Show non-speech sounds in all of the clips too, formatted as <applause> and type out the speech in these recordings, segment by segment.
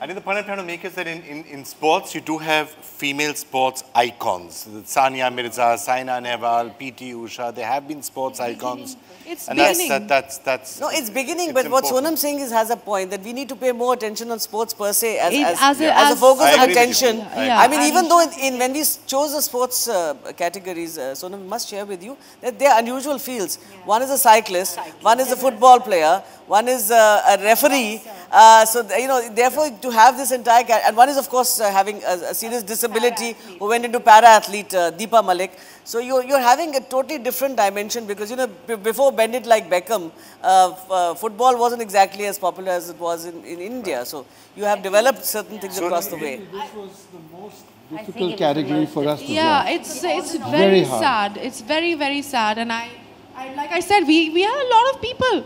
I think the point I'm trying to make is that in, in, in sports, you do have female sports icons. Sania Mirza, Saina Nehwal, P.T. Usha, there have been sports icons. It's and that's, beginning. that, that's, that's... No, it's beginning, it's but what. Sonam Singh is, has a point that we need to pay more attention on sports per se as, It- as, as a- as a focus I of agree with you. attention. Yeah, I mean, and- even though in, in when we chose the sports uh, categories, uh, Sonam must share with you that they are unusual fields. One is a cyclist, one is a football player, one is uh, a referee. Uh, so, you know, therefore, to have this entire, and one is, of course, uh, having a, a serious disability who went into para-athlete, uh, Deepa Malik. So, you're, you're having a totally different dimension because, you know, b- before Bend It Like Beckham, uh, f- uh, football wasn't exactly as popular as it was in, in India. So, you have developed certain things across the way. This was the most difficult category for us as Yeah, well. it's it's very, Very sad. It's very very sad, and I, I like I said, we we have a lot of people,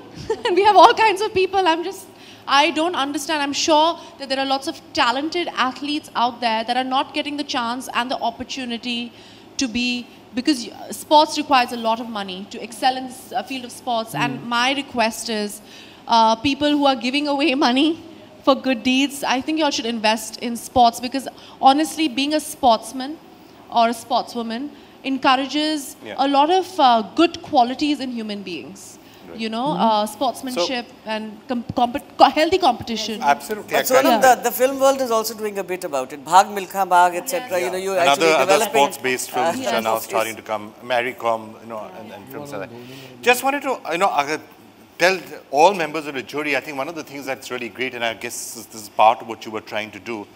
and <laughs> we have all kinds of people. I'm just. I don't understand. I'm sure that there are lots of talented athletes out there that are not getting the chance and the opportunity to be because sports requires a lot of money to excel in this uh, field of sports. And my request is, uh, people who are giving away <laughs> money for good deeds, I think you all should invest in sports because honestly, being a sportsman or a sportswoman encourages Yeah. a lot of uh, good qualities in human beings. You know, uh, sportsmanship and com- compet- co- healthy competition. Absolutely. But Sonam, exactly. the, the film world is also doing a bit about it. Bhag Milkha Bhag, etc. You know, you and actually other, other sports-based films uh, which yes, are now yes. starting to come, Mary Kom, you know, and, and films like that. Just wanted to, you know, uh, tell all members of the jury, I think one of the things that's really great, and I guess this, this is part of what you were trying to do,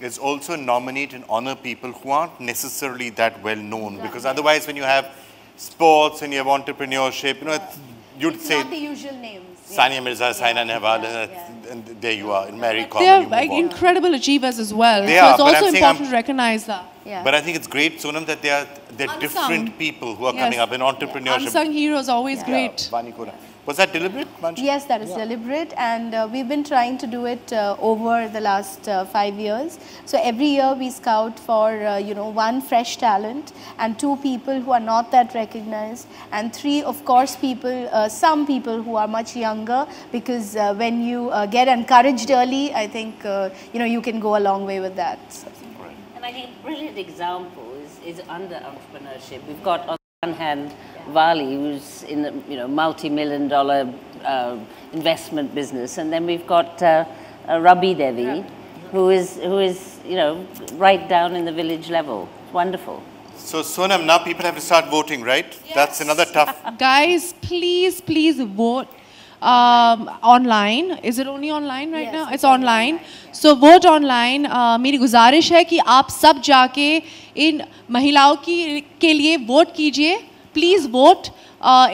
is also nominate and honor people who aren't necessarily that well known, because otherwise when you have sports and you have entrepreneurship, you know, it's, you'd say not the usual names. Sania Mirza, Saina Nehwal, and, and there you are, in Mary Kom. They are like, incredible achievers as well. They so are, it's also important I'm- to recognize that. Yeah. But I think it's great, Sonam, that there are, Unsung. different people who are Yes. coming up in entrepreneurship. Unsung heroes always Yeah, great. Kora. Was that deliberate, Manju? Yes, that is deliberate, and uh, we've been trying to do it uh, over the last uh, five years. So every year we scout for uh, you know one fresh talent and two people who are not that recognized, and three, of course, people, uh, some people who are much younger, because uh, when you uh, get encouraged early, I think uh, you know you can go a long way with that. So. And I think a brilliant example is, is under entrepreneurship. We've got on one hand Vali, who's in the you know multi-million dollar uh, investment business, and then we've got uh, uh, Rabi Devi, who is who is you know right down in the village level. Wonderful. So, Sonam, now people have to start voting, right? That's another tough. Guys, please, please vote online is it only online right ना it's online so vote online मेरी गुजारिश है कि आप सब जाके इन महिलाओं की के लिए वोट कीजिए। Please vote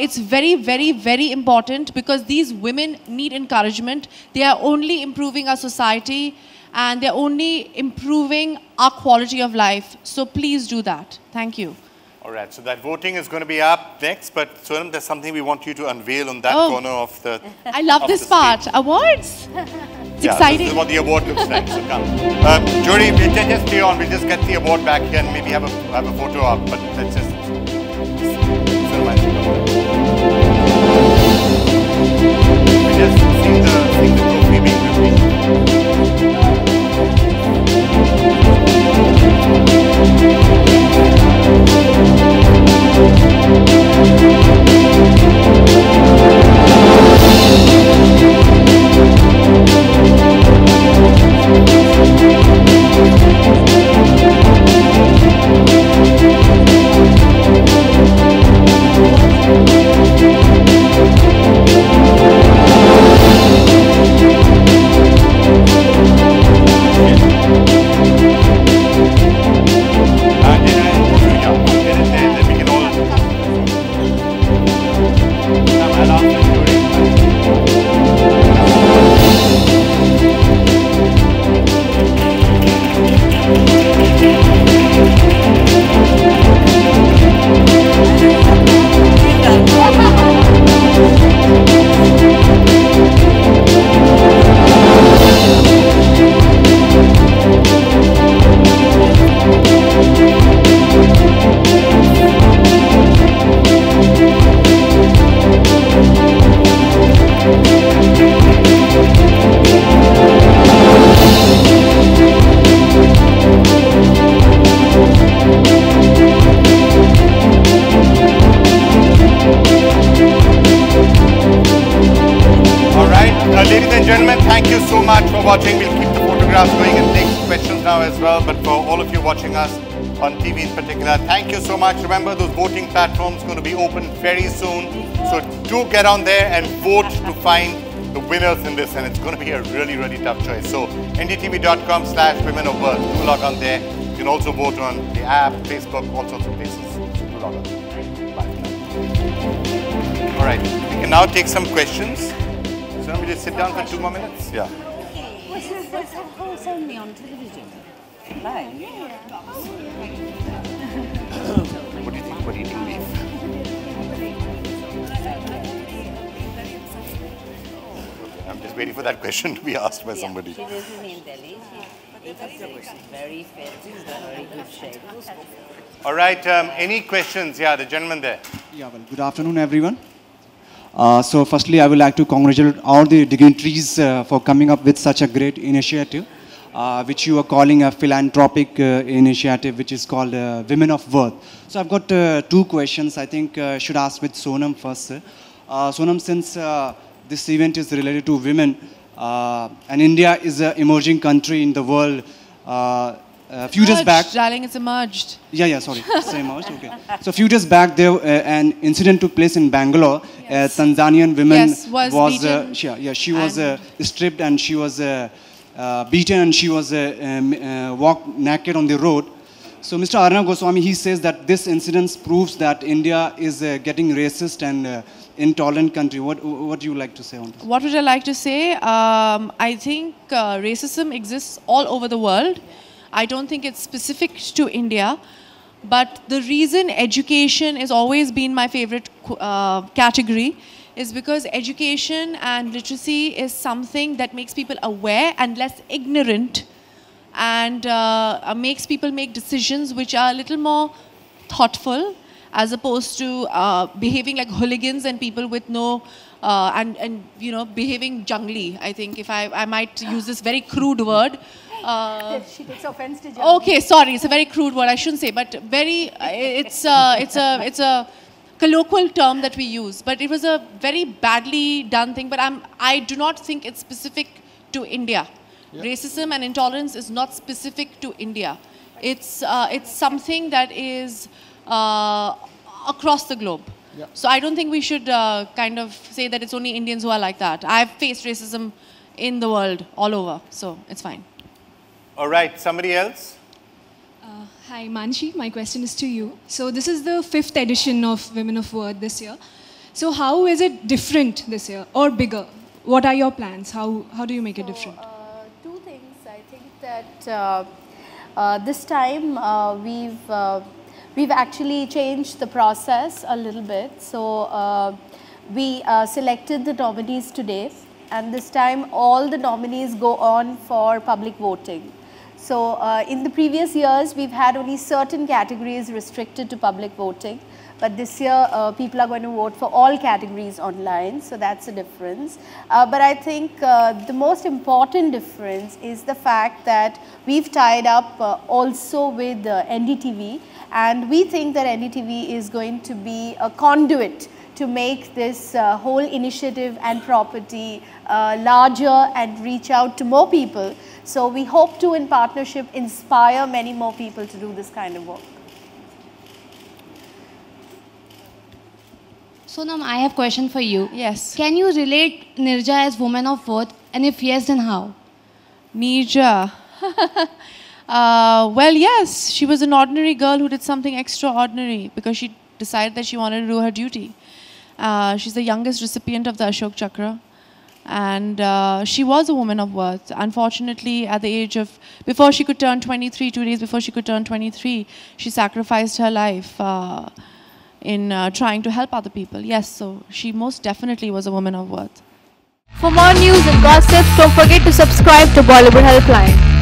it's very very very important because these women need encouragement they are only improving our society and they are only improving our quality of life so please do that thank you All right, so that voting is going to be up next, but Sonam, there's something we want you to unveil on that Oh. corner of the. I love this the part. stage. Awards. It's Yeah, exciting. This is what the award looks like. So come. Um, jury, we ju- just stay on. We'll just get the award back here and maybe have a, have a photo up, but let's just. Thank you so much for watching. We'll keep the photographs going and take questions now as well. But for all of you watching us on TV in particular, thank you so much. Remember, those voting platforms going to be open very soon. So do get on there and vote to find the winners in this. And it's going to be a really, really tough choice. So ndtv.com slash women of worth. Do log on there. You can also vote on the app, Facebook, all sorts of places. So do log on. Bye. All right. We can now take some questions. So let me just sit down for two more minutes. Yeah. Was that, was that whole ceremony on television? Live? What do you think about eating beef? I'm just waiting for that question to be asked by somebody. She lives in New Delhi. She's very fit, she's in very good shape. All right, um, any questions? Yeah, the gentleman there. Yeah, well, good afternoon, everyone. Uh, so, firstly, I would like to congratulate all the dignitaries uh, for coming up with such a great initiative, uh, which you are calling a philanthropic uh, initiative, which is called uh, Women of Worth. So, I've got two questions. I think uh, should ask with Sonam first. Sonam, since this event is related to women, and India is an emerging country in the world. Uh, a few days back, darling, it's emerged. yeah, yeah, sorry. Same house, okay. So a few days back, there uh, an incident took place in Bangalore. Yes. A Tanzanian woman Yes, was uh, beaten she, yeah, she was uh, stripped and she was uh, uh, beaten and she was uh, um, uh, walked naked on the road. So Mr. Arnab Goswami, he says that this incident proves that India is uh, getting racist and uh, intolerant country. What, what do you like to say on this? What would I like to say? Um, I think uh, racism exists all over the world. I don't think it's specific to India. But the reason education has always been my favorite uh, category is because education and literacy is something that makes people aware and less ignorant and uh, makes people make decisions which are a little more thoughtful as opposed to uh, behaving like hooligans and people with no uh, and and you know behaving jungly. I think if i i might use this very crude word uh, She takes offense to okay sorry it's a very crude word i shouldn't say but very uh, it's a it's a it's a colloquial term that we use but it was a very badly done thing but i'm i do not think it's specific to india. Racism and intolerance is not specific to india. It's uh, it's something that is uh, across the globe so i don't think we should uh, kind of say that it's only indians who are like that i've faced racism in the world all over so it's fine All right, somebody else? Uh, Hi, Manshi. My question is to you. So, this is the fifth edition of Women of Worth this year. So, how is it different this year or bigger? What are your plans? How, how do you make it different? Uh, two things. I think that uh, uh, this time uh, we've uh, we've actually changed the process a little bit. So uh, we uh, selected the nominees today, and this time all the nominees go on for public voting. So uh, in the previous years, we've had only certain categories restricted to public voting. But this year, uh, people are going to vote for all categories online, so that's a difference. Uh, but I think uh, the most important difference is the fact that we've tied up uh, also with uh, NDTV, and we think that NDTV is going to be a conduit to make this uh, whole initiative and property uh, larger and reach out to more people. So we hope to, in partnership, inspire many more people to do this kind of work. Sonam, I have a question for you. yes Can you relate Neerja as woman of worth? And if yes, then how? Nija. <laughs> uh, well, yes, she was an ordinary girl who did something extraordinary because she decided that she wanted to do her duty. Uh, she's the youngest recipient of the Ashok Chakra. And uh, she was a woman of worth. Unfortunately, at the age of, before she could turn 23, two days before she could turn 23, she sacrificed her life uh, in uh, trying to help other people. Yes, so she most definitely was a woman of worth. For more news and gossip, don't forget to subscribe to Bollywood Helpline.